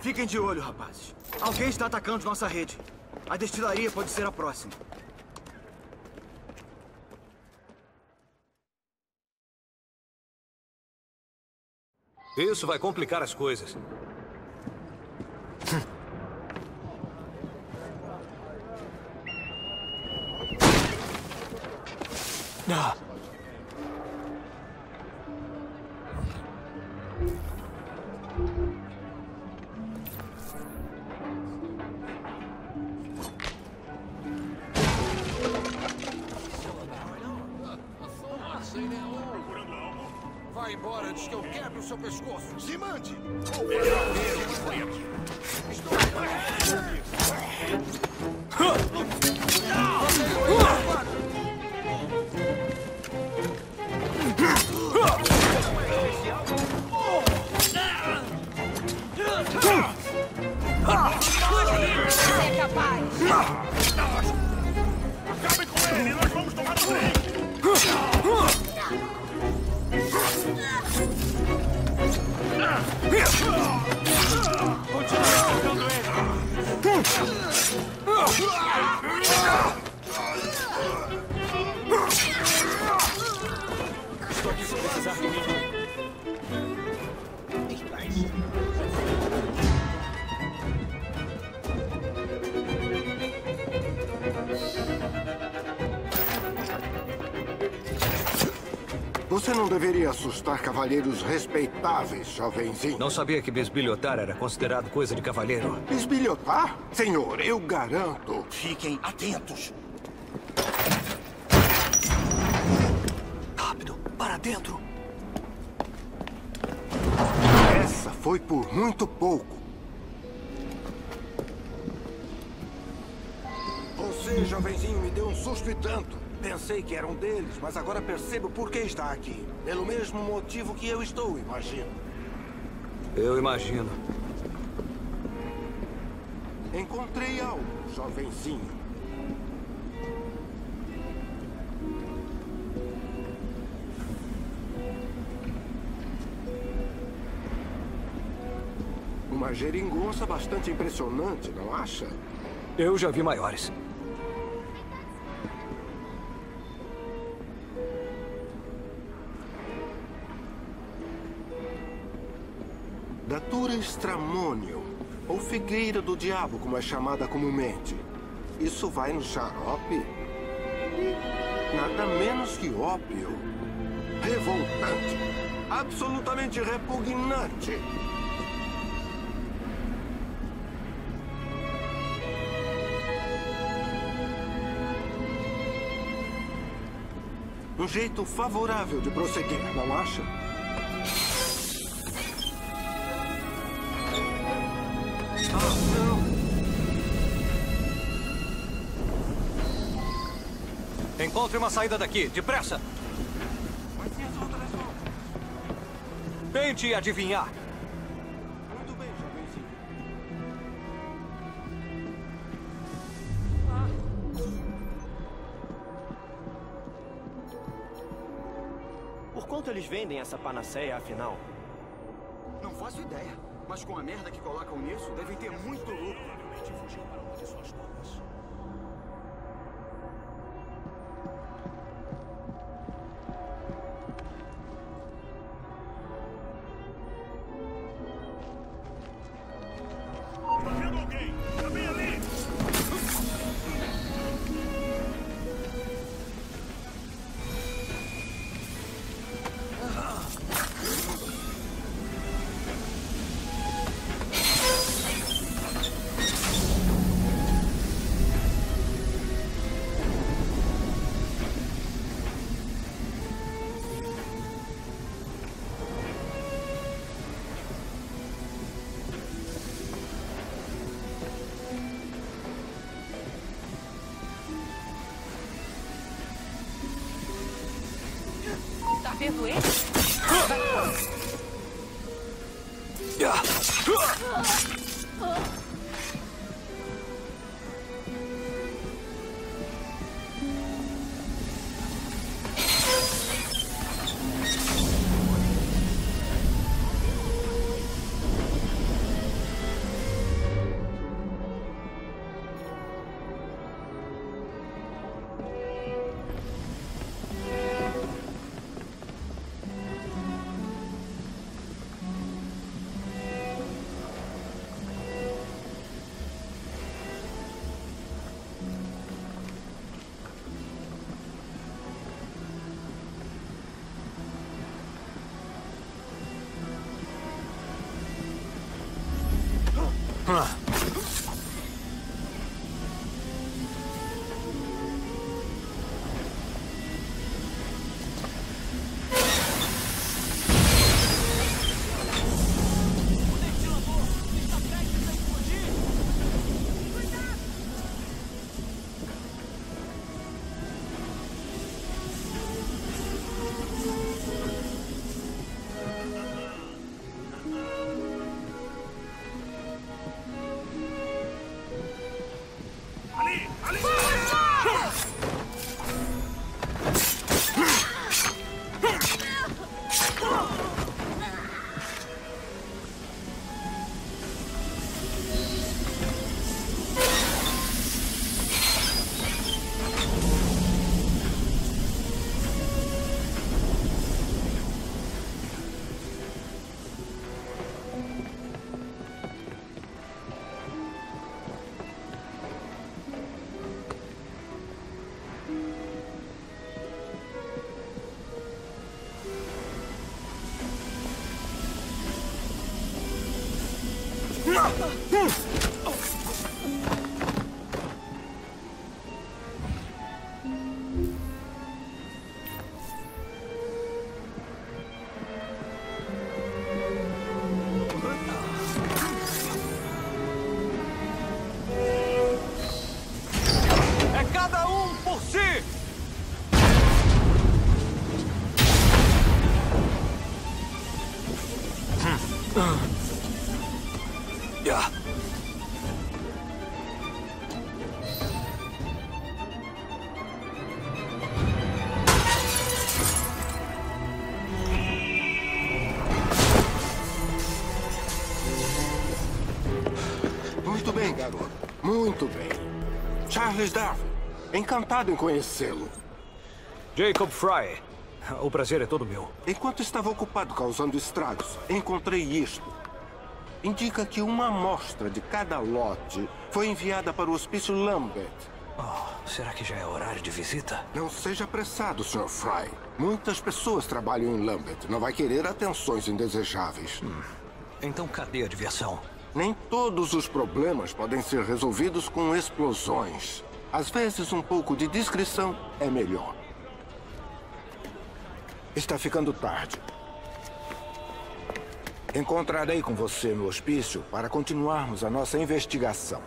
Fiquem de olho, rapazes. Alguém está atacando nossa rede. A destilaria pode ser a próxima. Isso vai complicar as coisas. Ah. Antes que eu quebre o seu pescoço. Se mande! Você é capaz! Acabe com ele! Nós vamos tomar o trem! Estou aqui se Você não deveria assustar cavalheiros respeitáveis, jovenzinho. Não sabia que bisbilhotar era considerado coisa de cavalheiro. Bisbilhotar? Senhor, eu garanto. Fiquem atentos! Rápido, para dentro. Essa foi por muito pouco. Você, jovenzinho, me deu um susto e tanto. Pensei que era um deles, mas agora percebo por que está aqui. Pelo mesmo motivo que eu estou, imagino. Eu imagino. Encontrei algo, jovenzinho. Uma geringonça bastante impressionante, não acha? Eu já vi maiores. Datura estramônio, ou figueira do diabo, como é chamada comumente. Isso vai no xarope? Nada menos que ópio. Revoltante. Absolutamente repugnante. Um jeito favorável de prosseguir, não acha? Encontre uma saída daqui, depressa! Tente adivinhar. Muito bem, jovenzinho. Por quanto eles vendem essa panaceia, afinal? Não faço ideia. Mas com a merda que colocam nisso, devem ter muito lucro. ver. Huh. É Muito bem. Charles Darwin, encantado em conhecê-lo. Jacob Fry. O prazer é todo meu. Enquanto estava ocupado causando estragos, encontrei isto. Indica que uma amostra de cada lote foi enviada para o hospício Lambert. Oh, será que já é horário de visita? Não seja apressado, Sr. Fry. Muitas pessoas trabalham em Lambert. Não vai querer atenções indesejáveis. Então cadê a diversão? Nem todos os problemas podem ser resolvidos com explosões. Às vezes, um pouco de discrição é melhor. Está ficando tarde. Encontrarei com você no hospício para continuarmos a nossa investigação.